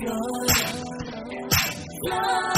your love. Love.